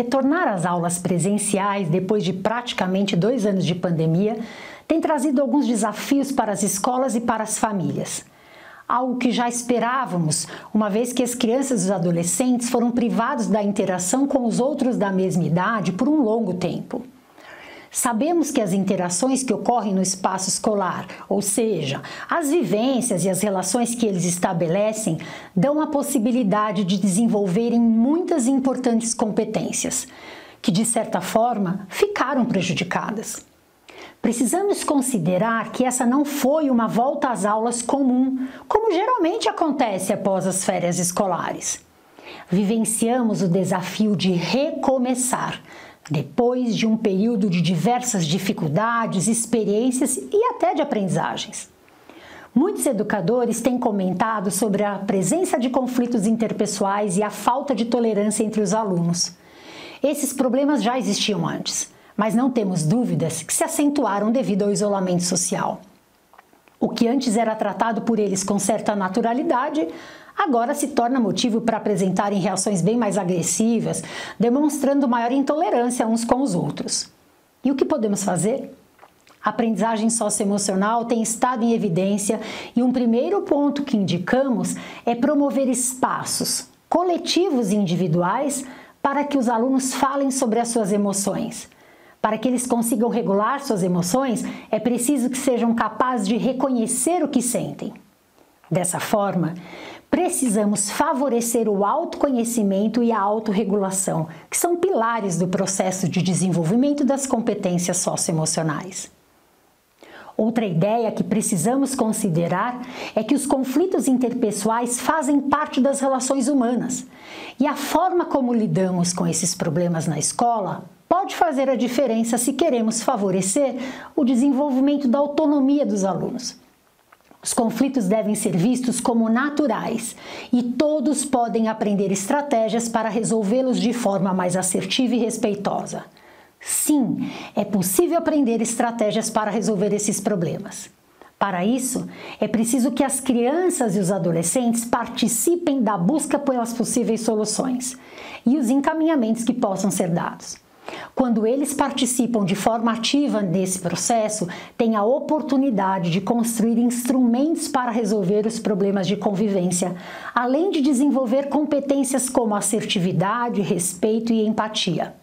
retornar às aulas presenciais depois de praticamente dois anos de pandemia tem trazido alguns desafios para as escolas e para as famílias. Algo que já esperávamos, uma vez que as crianças e os adolescentes foram privados da interação com os outros da mesma idade por um longo tempo. Sabemos que as interações que ocorrem no espaço escolar, ou seja, as vivências e as relações que eles estabelecem, dão a possibilidade de desenvolverem muitas importantes competências, que de certa forma ficaram prejudicadas. Precisamos considerar que essa não foi uma volta às aulas comum, como geralmente acontece após as férias escolares. Vivenciamos o desafio de recomeçar depois de um período de diversas dificuldades, experiências e até de aprendizagens. Muitos educadores têm comentado sobre a presença de conflitos interpessoais e a falta de tolerância entre os alunos. Esses problemas já existiam antes, mas não temos dúvidas que se acentuaram devido ao isolamento social. O que antes era tratado por eles com certa naturalidade, agora se torna motivo para apresentarem reações bem mais agressivas, demonstrando maior intolerância uns com os outros. E o que podemos fazer? A aprendizagem socioemocional tem estado em evidência e um primeiro ponto que indicamos é promover espaços coletivos e individuais para que os alunos falem sobre as suas emoções. Para que eles consigam regular suas emoções, é preciso que sejam capazes de reconhecer o que sentem. Dessa forma, precisamos favorecer o autoconhecimento e a autorregulação, que são pilares do processo de desenvolvimento das competências socioemocionais. Outra ideia que precisamos considerar é que os conflitos interpessoais fazem parte das relações humanas e a forma como lidamos com esses problemas na escola pode fazer a diferença se queremos favorecer o desenvolvimento da autonomia dos alunos. Os conflitos devem ser vistos como naturais e todos podem aprender estratégias para resolvê-los de forma mais assertiva e respeitosa. Sim, é possível aprender estratégias para resolver esses problemas. Para isso, é preciso que as crianças e os adolescentes participem da busca pelas possíveis soluções e os encaminhamentos que possam ser dados. Quando eles participam de forma ativa nesse processo, têm a oportunidade de construir instrumentos para resolver os problemas de convivência, além de desenvolver competências como assertividade, respeito e empatia.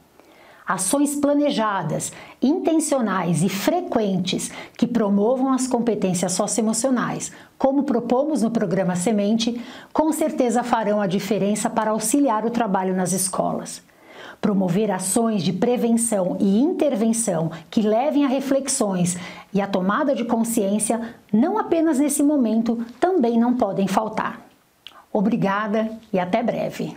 Ações planejadas, intencionais e frequentes que promovam as competências socioemocionais, como propomos no programa Semente, com certeza farão a diferença para auxiliar o trabalho nas escolas promover ações de prevenção e intervenção que levem a reflexões e a tomada de consciência, não apenas nesse momento, também não podem faltar. Obrigada e até breve.